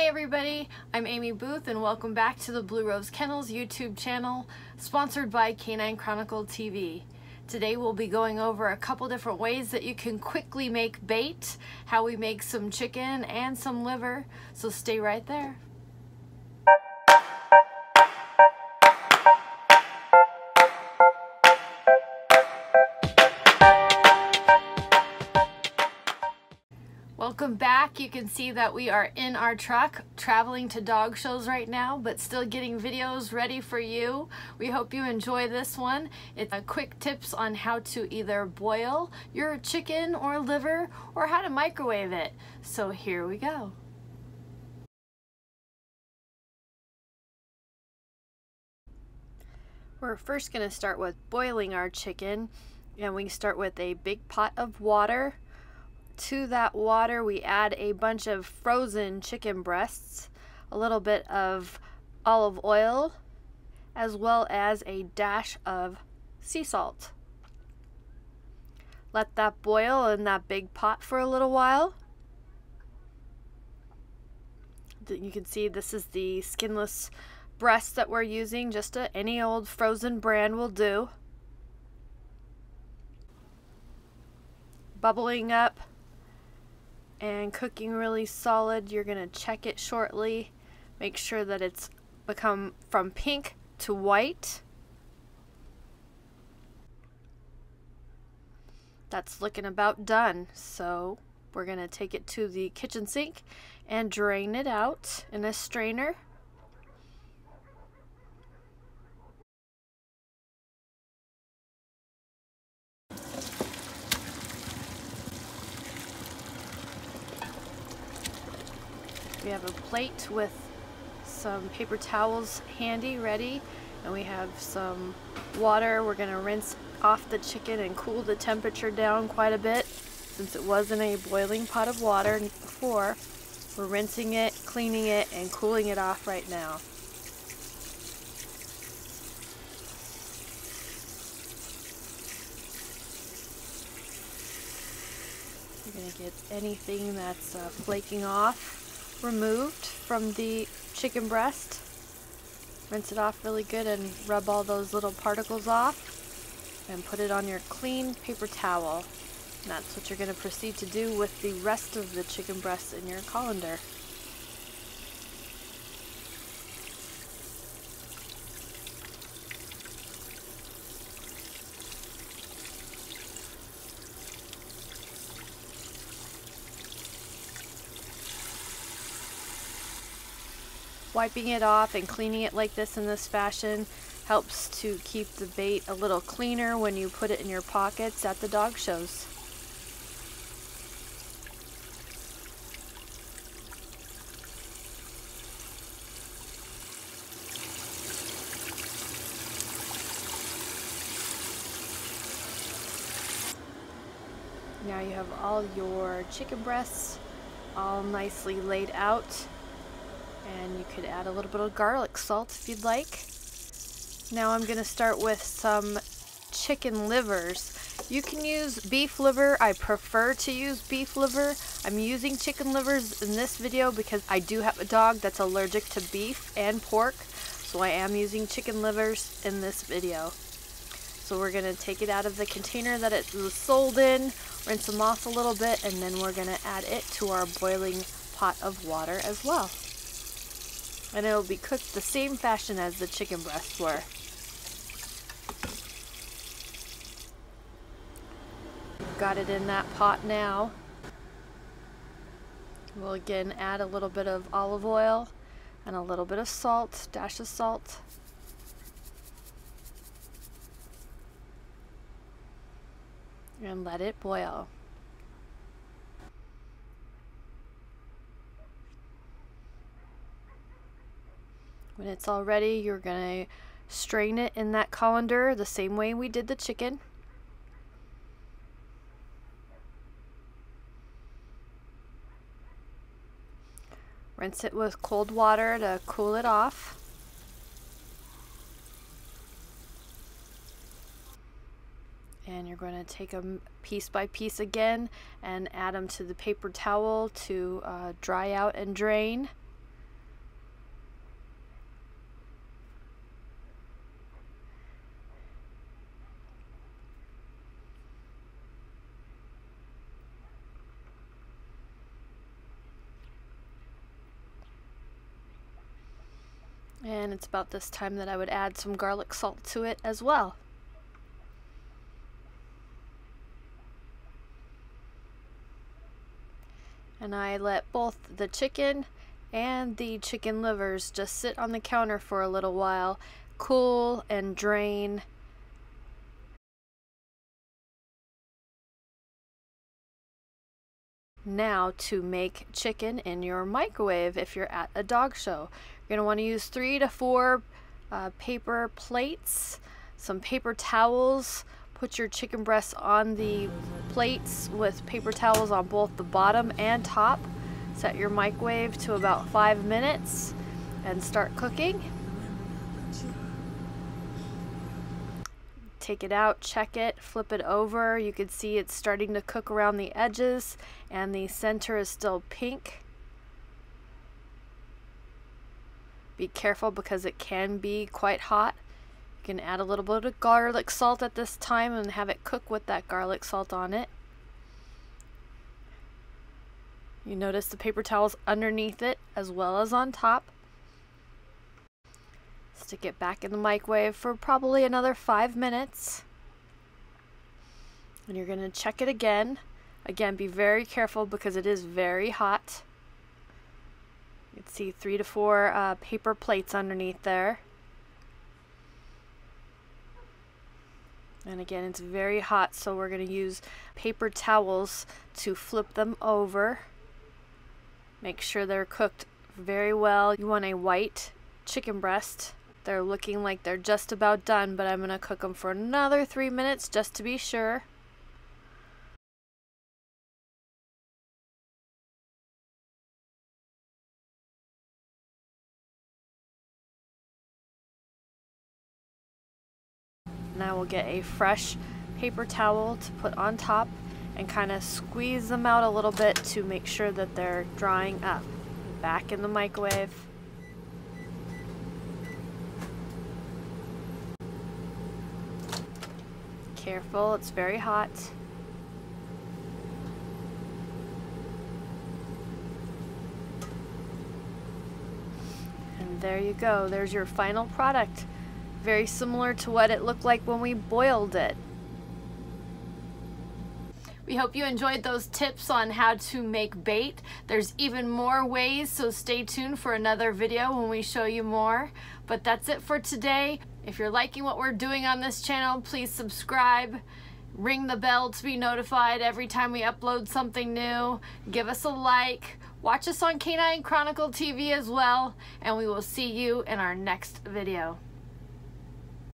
Hi everybody, I'm Amy Booth and welcome back to the Blue Rose Kennels YouTube channel sponsored by Canine Chronicle TV. Today we'll be going over a couple different ways that you can quickly make bait, how we make some chicken and some liver, so stay right there. Welcome back. You can see that we are in our truck traveling to dog shows right now, but still getting videos ready for you. We hope you enjoy this one. It's a quick tips on how to either boil your chicken or liver or how to microwave it. So here we go. We're first going to start with boiling our chicken and we start with a big pot of water to that water, we add a bunch of frozen chicken breasts, a little bit of olive oil, as well as a dash of sea salt. Let that boil in that big pot for a little while. You can see this is the skinless breast that we're using, just a, any old frozen brand will do. Bubbling up and cooking really solid. You're going to check it shortly. Make sure that it's become from pink to white. That's looking about done. So we're going to take it to the kitchen sink and drain it out in a strainer. We have a plate with some paper towels handy, ready, and we have some water. We're going to rinse off the chicken and cool the temperature down quite a bit since it was in a boiling pot of water before. We're rinsing it, cleaning it, and cooling it off right now. You're to get anything that's uh, flaking off removed from the chicken breast. Rinse it off really good and rub all those little particles off and put it on your clean paper towel. And that's what you're going to proceed to do with the rest of the chicken breast in your colander. Wiping it off and cleaning it like this in this fashion helps to keep the bait a little cleaner when you put it in your pockets at the dog shows. Now you have all your chicken breasts all nicely laid out and you could add a little bit of garlic salt if you'd like. Now I'm going to start with some chicken livers. You can use beef liver. I prefer to use beef liver. I'm using chicken livers in this video because I do have a dog that's allergic to beef and pork. So I am using chicken livers in this video. So we're going to take it out of the container that it was sold in, rinse them off a little bit, and then we're going to add it to our boiling pot of water as well and it will be cooked the same fashion as the chicken breasts were. Got it in that pot now. We'll again add a little bit of olive oil and a little bit of salt, dash of salt. And let it boil. When it's all ready, you're going to strain it in that colander the same way we did the chicken. Rinse it with cold water to cool it off. And you're going to take them piece by piece again and add them to the paper towel to uh, dry out and drain. And it's about this time that I would add some garlic salt to it as well. And I let both the chicken and the chicken livers just sit on the counter for a little while, cool and drain. Now to make chicken in your microwave if you're at a dog show. You're going to want to use three to four uh, paper plates, some paper towels, put your chicken breasts on the plates with paper towels on both the bottom and top. Set your microwave to about five minutes and start cooking. Take it out, check it, flip it over. You can see it's starting to cook around the edges and the center is still pink. Be careful because it can be quite hot. You can add a little bit of garlic salt at this time and have it cook with that garlic salt on it. You notice the paper towels underneath it as well as on top. Stick it back in the microwave for probably another five minutes. And you're going to check it again. Again, be very careful because it is very hot. Can see three to four uh, paper plates underneath there. And again, it's very hot, so we're going to use paper towels to flip them over. Make sure they're cooked very well. You want a white chicken breast. They're looking like they're just about done, but I'm going to cook them for another three minutes just to be sure. Now we'll get a fresh paper towel to put on top and kind of squeeze them out a little bit to make sure that they're drying up. Back in the microwave. Careful, it's very hot. And there you go, there's your final product. Very similar to what it looked like when we boiled it. We hope you enjoyed those tips on how to make bait. There's even more ways, so stay tuned for another video when we show you more. But that's it for today. If you're liking what we're doing on this channel, please subscribe. Ring the bell to be notified every time we upload something new. Give us a like. Watch us on Canine Chronicle TV as well. And we will see you in our next video.